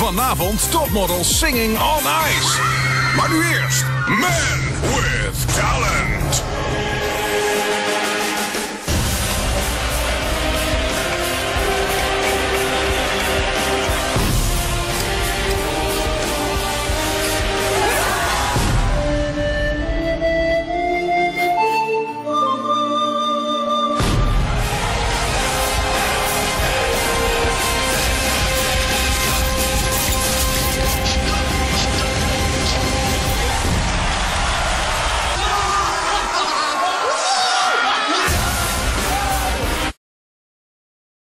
Vanavond Topmodel singing on ice. Maar nu eerst